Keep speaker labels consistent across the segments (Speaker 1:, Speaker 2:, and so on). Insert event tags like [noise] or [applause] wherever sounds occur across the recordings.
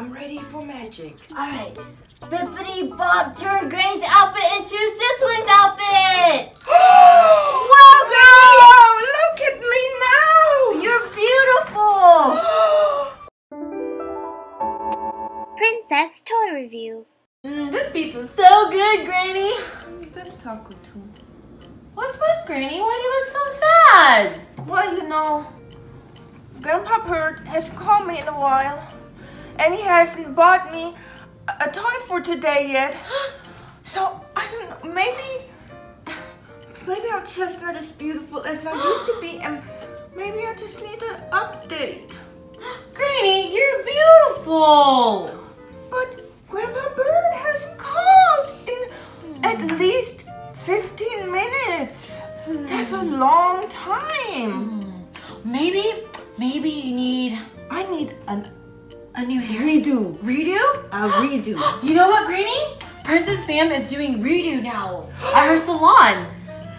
Speaker 1: I'm ready for magic.
Speaker 2: Alright. Bippity Bob turned Granny's outfit into Sis Swing's outfit! [gasps] wow, Granny!
Speaker 1: Oh, look at me now!
Speaker 2: You're beautiful! [gasps]
Speaker 3: Princess Toy Review.
Speaker 4: Mm, this pizza's so good, Granny.
Speaker 1: This taco too.
Speaker 4: What's with Granny? Why do you look so sad?
Speaker 1: Well, you know, Grandpa Bird hasn't called me in a while, and he hasn't bought me a, a toy for today yet. [gasps] So I don't know. Maybe, maybe I'm just not as beautiful as I used to be, and maybe I just need an update. [gasps]
Speaker 4: Granny, you're beautiful.
Speaker 1: But Grandpa Bird hasn't called in at hmm. least 15 minutes. Hmm. That's a long time. Hmm.
Speaker 4: Maybe, maybe you need
Speaker 1: I need an
Speaker 4: a new hair.
Speaker 1: redo.
Speaker 4: Redo?
Speaker 1: A redo. [gasps]
Speaker 4: You know what, Granny? Princess Pham is doing redo now at her salon.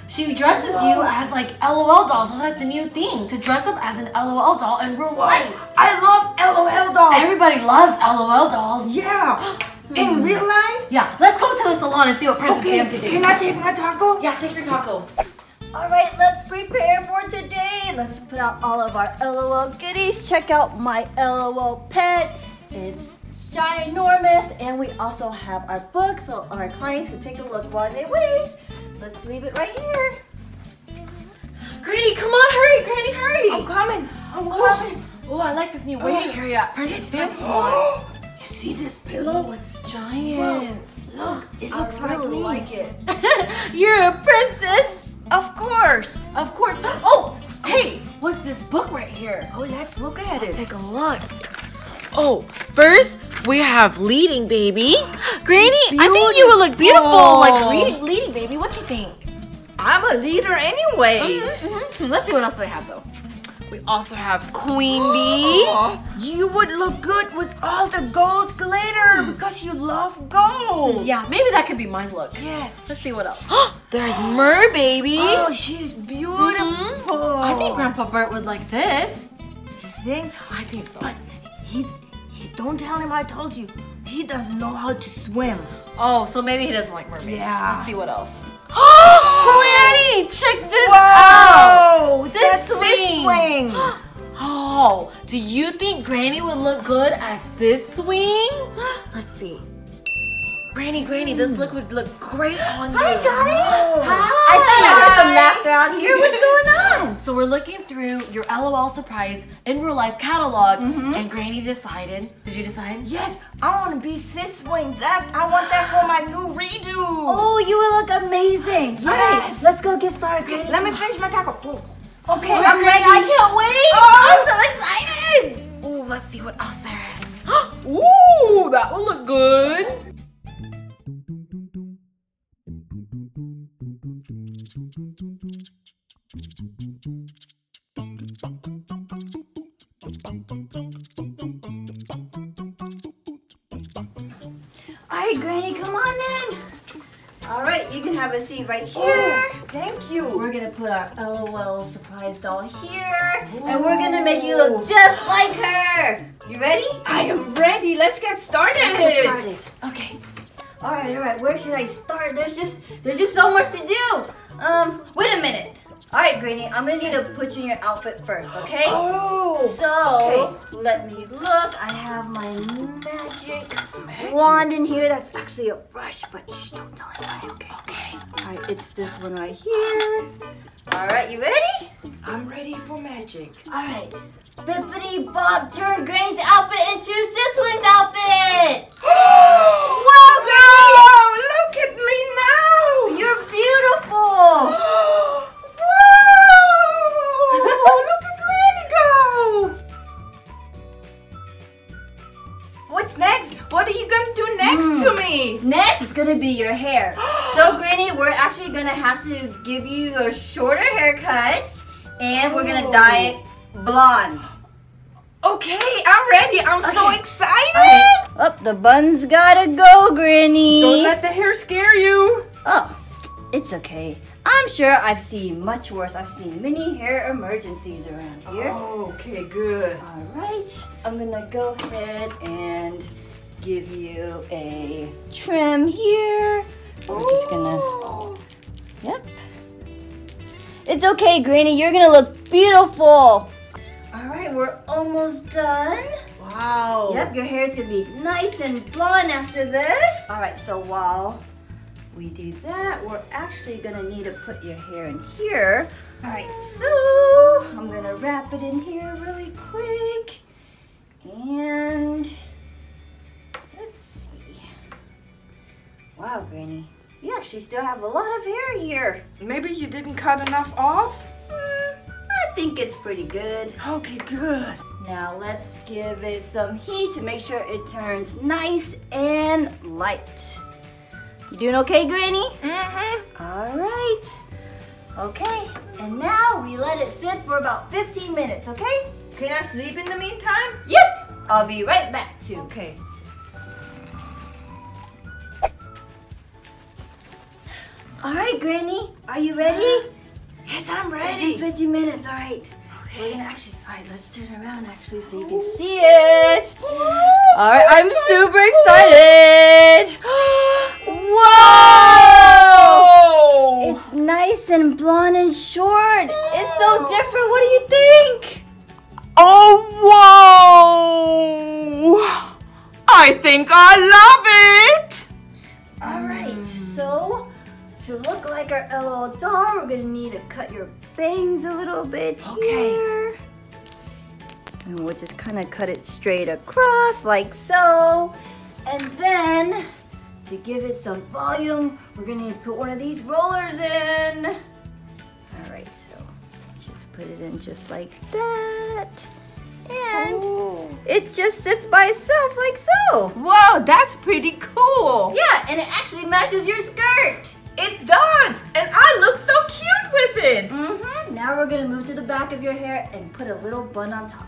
Speaker 4: She dresses you as like LOL dolls. That's like the new thing to dress up as an LOL doll in real life.
Speaker 1: I love LOL dolls.
Speaker 4: Everybody loves LOL dolls.
Speaker 1: yeah. [gasps] In mm-hmm. real life?
Speaker 4: Yeah, let's go to the salon and see what Princess
Speaker 1: Okay.
Speaker 4: Fam can do.
Speaker 1: Can I take my taco?
Speaker 4: Yeah, take your taco.
Speaker 2: Alright, let's prepare for today. Let's put out all of our LOL goodies. Check out my LOL pet. It's ginormous. And we also have our book so our clients can take a look while they wait. Let's leave it right here.
Speaker 4: Granny, come on, hurry, Granny, hurry.
Speaker 1: I'm coming. I'm
Speaker 4: Oh,
Speaker 1: coming.
Speaker 4: oh, I like this new waiting area at Princess Pham salon.
Speaker 1: Oh, [gasps] you see this pillow?
Speaker 4: Oh, it's giant.
Speaker 1: Look, it
Speaker 2: I
Speaker 1: looks like
Speaker 2: really
Speaker 1: me.
Speaker 2: like it. [laughs]
Speaker 4: You're a princess.
Speaker 1: Of course.
Speaker 4: Of course. Oh, hey, what's this book right here?
Speaker 1: Oh, let's look at
Speaker 4: Let's
Speaker 1: it.
Speaker 4: take a look. Oh, first we have leading baby. Granny, I think you would look beautiful like leading, leading baby. What do you think?
Speaker 1: I'm a leader anyways.
Speaker 4: Mhm. Let's see what else they have though. We also have Queen Bee. [gasps]
Speaker 1: You would look good with all the gold glitter hmm. because you love gold.
Speaker 4: Yeah, maybe that could be my look.
Speaker 1: Yes.
Speaker 4: Let's see what else. [gasps] There's Mer Baby.
Speaker 1: Oh, she's mm-hmm. beautiful.
Speaker 4: I think Grandpa Bert would like this.
Speaker 1: You think?
Speaker 4: I think so.
Speaker 1: But he, he, don't tell him I told you. He doesn't know how to swim.
Speaker 4: Oh, so maybe he doesn't like mermaids.
Speaker 1: Yeah.
Speaker 4: Let's see what else. [gasps] Granny, check this out.
Speaker 1: Wow,
Speaker 4: This swing.
Speaker 1: swing. [gasps]
Speaker 4: Oh, do you think Granny would look good as this swing? [gasps] Let's see. Granny, Granny, this look would look great on you.
Speaker 2: Hi guys!
Speaker 4: Hi.
Speaker 2: I thought I heard some laughter out here. What's going on?
Speaker 4: So we're looking through your LOL surprise in real life catalog, mm-hmm. and Granny decided. Did you decide?
Speaker 1: Yes, I want to be Sis Swing. That I want that for my new redo.
Speaker 2: Oh, you will look amazing.
Speaker 1: Yes.
Speaker 2: Let's go get started, Granny.
Speaker 1: Let me finish my taco. Oh,
Speaker 2: Okay,
Speaker 1: Oh,
Speaker 2: I'm ready.
Speaker 1: I can't wait.
Speaker 4: Oh,
Speaker 1: I'm so oh. excited.
Speaker 4: Oh, let's see what else there is. [gasps] Ooh, that will look good.
Speaker 2: Alright, Granny, come on in. Alright, you can have a seat right here.
Speaker 1: Oh, thank you.
Speaker 2: We're gonna put our LOL surprise doll here, and we're gonna make you look just like her. You ready?
Speaker 1: I am ready. Let's get started.
Speaker 2: Let's get started. Okay. All right, all right. Where should I start? There's just there's just so much to do. Um, wait a minute. All right, Granny. I'm gonna need to put you in your outfit first, okay?
Speaker 1: Oh.
Speaker 2: So let me look. I have my magic, wand in here. That's actually a brush, but shh, don't tell anybody. Okay. Okay. All right, it's this one right here. All right, you ready?
Speaker 1: I'm ready for magic.
Speaker 2: All right. Bippity Bob turned Granny's outfit into Sis Swing's outfit. [gasps] wow, Granny!
Speaker 1: Oh, look at me now.
Speaker 2: You're beautiful. [gasps] [gasps]
Speaker 1: Next
Speaker 2: is gonna be your hair. [gasps] so, Granny, we're actually gonna have to give you a shorter haircut, and we're gonna
Speaker 1: Oh.
Speaker 2: dye it blonde.
Speaker 1: Okay, I'm ready. I'm so
Speaker 2: Okay.
Speaker 1: excited.
Speaker 2: Up, the buns gotta go, Granny.
Speaker 1: Don't let the hair scare you.
Speaker 2: Oh, it's okay. I'm sure I've seen much worse. I've seen many hair emergencies around here.
Speaker 1: Okay, good.
Speaker 2: All right, I'm gonna go ahead and give you a trim here. We're just gonna, yep. It's okay, Granny, you're gonna look beautiful. All right, we're almost done.
Speaker 1: Wow.
Speaker 2: Yep, your hair's gonna be nice and blonde after this. All right, so while we do that, we're actually gonna need to put your hair in here. All right, so I'm gonna wrap it in here really quick. You still have a lot of hair here.
Speaker 1: Maybe you didn't cut enough off?
Speaker 2: Hmm, I think it's pretty good.
Speaker 1: Okay, good.
Speaker 2: Now let's give it some heat to make sure it turns nice and light. You doing okay, Granny?
Speaker 1: Mm-hmm.
Speaker 2: All right. Okay, and now we let it sit for about 15 minutes, okay?
Speaker 1: Can I sleep in the meantime?
Speaker 2: Yep. I'll be right back too.
Speaker 1: Okay.
Speaker 2: All right, Granny, are you ready?
Speaker 1: Yes, I'm
Speaker 2: It's been
Speaker 1: ready.
Speaker 2: 15 minutes, all right.
Speaker 1: Okay.
Speaker 2: We're gonna actually, all right, let's turn around actually so you can see it. All right, I'm super excited. [gasps] Whoa! It's nice and blonde and short. It's so different. What do you think?
Speaker 1: Oh, whoa! I think I love it!
Speaker 2: LOL doll, we're gonna need to cut your bangs a little bit
Speaker 1: Okay.
Speaker 2: here. And we'll just kind of cut it straight across like so. And then to give it some volume, we're gonna put one of these rollers in. All right, so just put it in just like that. And oh. it just sits by itself like so.
Speaker 1: Whoa, that's pretty cool!
Speaker 2: Yeah, and it actually matches your skirt.
Speaker 1: It does! And I look so cute with it!
Speaker 2: Mm-hmm. Now we're gonna move to the back of your hair and put a little bun on top.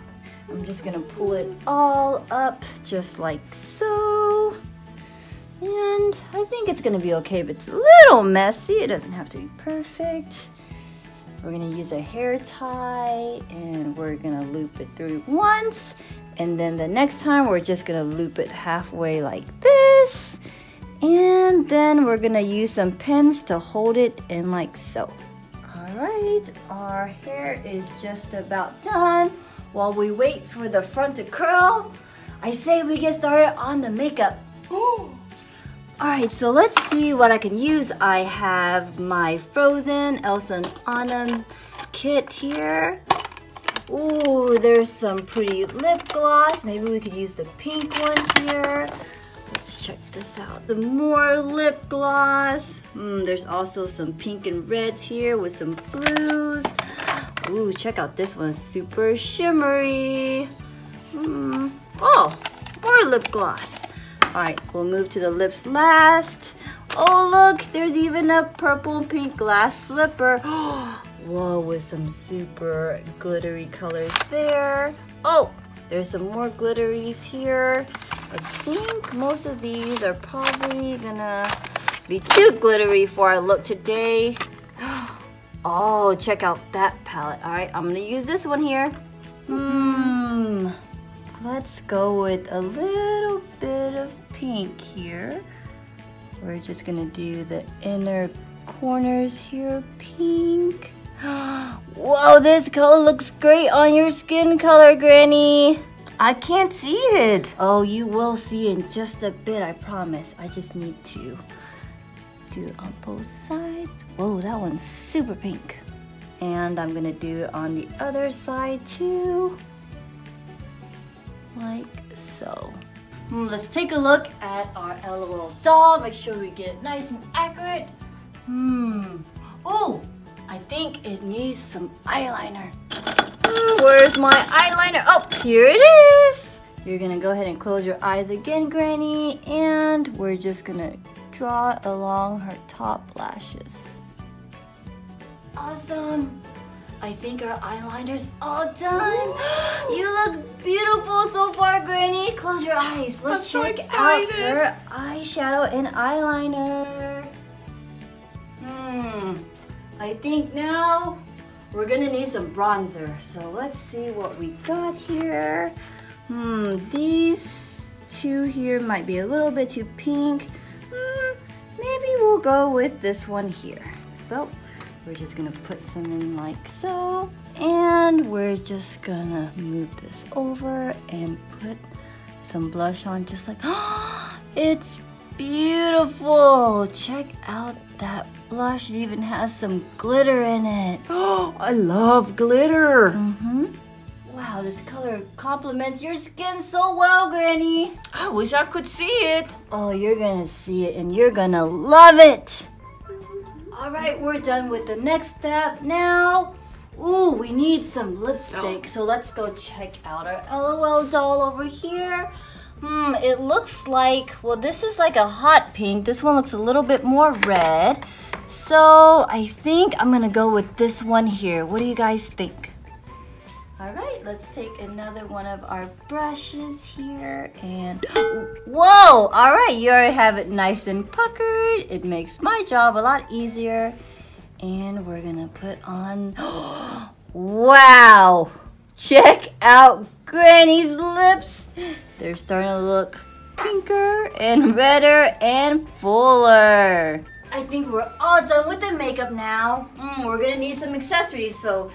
Speaker 2: I'm just gonna pull it all up just like so. And I think it's gonna be okay, but it's a little messy. It doesn't have to be perfect. We're gonna use a hair tie and we're gonna loop it through once. And then the next time we're just gonna loop it halfway like this. And then we're gonna use some pins to hold it in like so. All right, our hair is just about done. While we wait for the front to curl, I say we get started on the makeup. [gasps] All right, so let's see what I can use. I have my Frozen Elsa and Anna kit here. Ooh, there's some pretty lip gloss. Maybe we could use the pink one here. Let's check this out. The more lip gloss. Mm, there's also some pink and reds here with some blues. Ooh, check out this one. Super shimmery. Mm. Oh, more lip gloss. All right, we'll move to the lips last. Oh, look, there's even a purple and pink glass slipper. [gasps] Whoa, with some super glittery colors there. Oh, there's some more glitteries here. I think most of these are probably gonna be too glittery for our look today. [gasps] Oh, check out that palette. All right, I'm gonna use this one here. Hmm. Let's go with a little bit of pink here. We're just gonna do the inner corners here, pink. [gasps] Whoa, this color looks great on your skin color, Granny.
Speaker 1: I can't see it.
Speaker 2: Oh, you will see in just a bit, I promise. I just need to do it on both sides. Whoa, that one's super pink. And I'm gonna do it on the other side too. Like so. Hmm, let's take a look at our LOL doll. Make sure we get nice and accurate. Hmm. Oh, I think it needs some eyeliner. Where's my eyeliner? Oh, here it is. You're gonna go ahead and close your eyes again, Granny, and we're just gonna draw along her top lashes. Awesome. I think our eyeliner's all done. [gasps] you look beautiful so far, Granny. Close your eyes. Let's
Speaker 1: I'm so
Speaker 2: check out
Speaker 1: excited.
Speaker 2: her eyeshadow and eyeliner. Hmm. I think now we're gonna need some bronzer. So let's see what we got here. Hmm, these two here might be a little bit too pink. Hmm, maybe we'll go with this one here. So we're just gonna put some in like so. And we're just gonna move this over and put some blush on just like, [gasps] it's beautiful. Check out that blush. It even has some glitter in it.
Speaker 1: Oh, [gasps] I love glitter.
Speaker 2: Mm-hmm. Wow, this color complements your skin so well, Granny.
Speaker 1: I wish I could see it.
Speaker 2: Oh, you're gonna see it and you're gonna love it. All right, we're done with the next step now. Ooh, we need some lipstick. So let's go check out our LOL doll over here. Hmm, it looks like, well, this is like a hot pink. This one looks a little bit more red. So I think I'm gonna go with this one here. What do you guys think? All right, let's take another one of our brushes here and [gasps] whoa! All right, you already have it nice and puckered. It makes my job a lot easier. And we're gonna put on, [gasps] wow! Check out Granny's lips. They're starting to look pinker and redder and fuller. I think we're all done with the makeup now. Mm, we're gonna need some accessories, so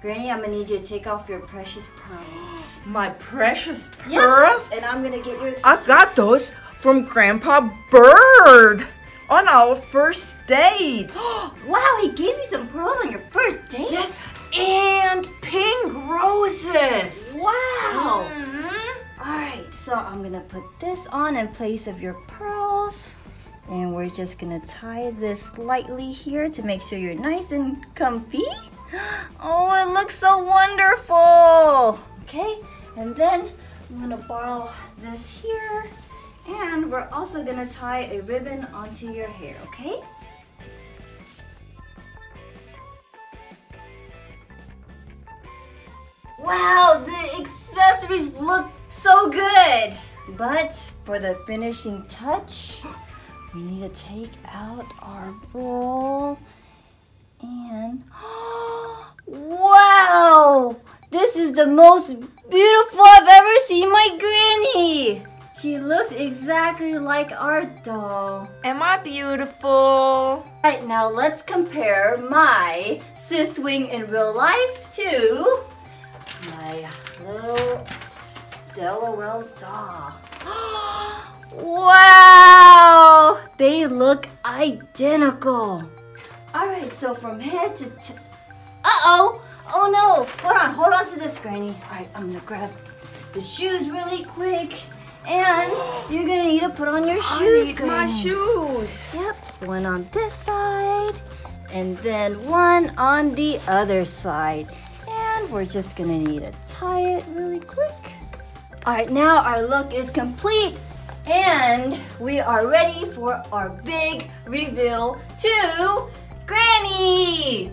Speaker 2: Granny, I'm gonna need you to take off your precious pearls.
Speaker 1: My precious
Speaker 2: Yep,
Speaker 1: pearls.
Speaker 2: And I'm gonna get your
Speaker 1: I got those from Grandpa Bird on our first date. [gasps]
Speaker 2: wow, he gave you some pearls on your first date?
Speaker 1: yes, and pink roses.
Speaker 2: So I'm gonna put this on in place of your pearls. And we're just gonna tie this lightly here to make sure you're nice and comfy. [gasps] Oh, it looks so wonderful. Okay, and then I'm gonna borrow this here. And we're also gonna tie a ribbon onto your hair, okay? Wow, the accessories look so good. But for the finishing touch, we need to take out our roll and [gasps] wow, this is the most beautiful I've ever seen my granny. She looks exactly like our doll.
Speaker 1: Am I beautiful?
Speaker 2: Right now, let's compare my Sis Swing in real life to my little Stella doll. [gasps] wow! They look identical. All right, so from head to uh-oh! Oh no! Hold on, hold on to this, Granny. All right, I'm gonna grab the shoes really quick. And [gasps] you're gonna need to put on your shoes, I
Speaker 1: need my
Speaker 2: Granny.
Speaker 1: shoes.
Speaker 2: Yep, one on this side, and then one on the other side. And we're just gonna need to tie it really quick. All right, now our look is complete, and we are ready for our big reveal to Granny.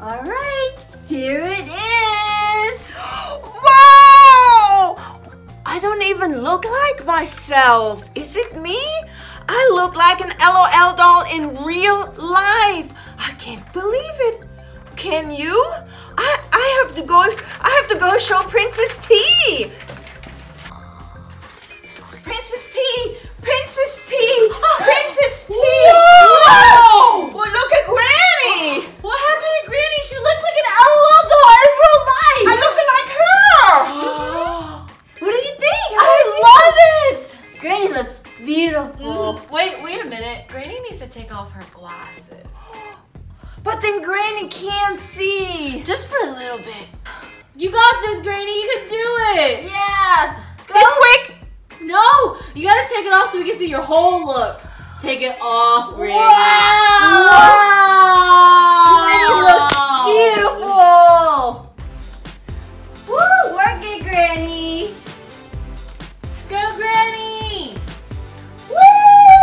Speaker 2: All right, here it is. [gasps]
Speaker 1: Wow! I don't even look like myself. Is it me? I look like an LOL doll in real life. I can't believe it. Can you? I I have to go. I have to go show Princess T. Princess T. Princess T. Princess T.
Speaker 4: Whoa!
Speaker 1: Well, look at Granny.
Speaker 4: What happened to Granny? She looks like an LOL doll in real life.
Speaker 1: I look like her. [gasps]
Speaker 4: what do you think?
Speaker 2: I love it. Granny looks beautiful.
Speaker 4: Mm, Wait, wait a minute. Granny needs to take off her glasses. [gasps]
Speaker 1: But then Granny can't see.
Speaker 4: Just for a little bit. You got this, Granny. You can do it.
Speaker 2: Yeah. Go.
Speaker 1: It's quick.
Speaker 4: No, you gotta take it off so we can see your whole look. Take it off, Granny.
Speaker 2: Wow.
Speaker 4: Wow.
Speaker 2: Granny looks beautiful. Woo, work it, Granny.
Speaker 4: Go, Granny.
Speaker 2: Whee!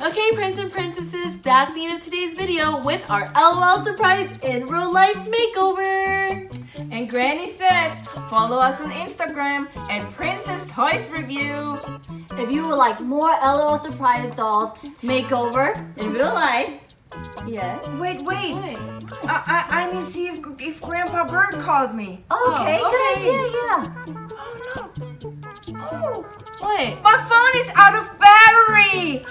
Speaker 4: Okay, Prince and Princesses, that's the end of today's video with our LOL surprise in real life makeover.
Speaker 1: And Granny says, follow us on Instagram at Princess Toys Review.
Speaker 2: If you would like more LOL surprise dolls makeover in real life, yeah.
Speaker 1: Wait, wait.
Speaker 4: Wait.
Speaker 1: I, I, I need to see if, if Grandpa Bird called me.
Speaker 2: Okay,
Speaker 4: Oh,
Speaker 2: good
Speaker 4: okay.
Speaker 2: idea, yeah.
Speaker 1: Oh no. Oh,
Speaker 4: What?
Speaker 1: my phone is out of battery.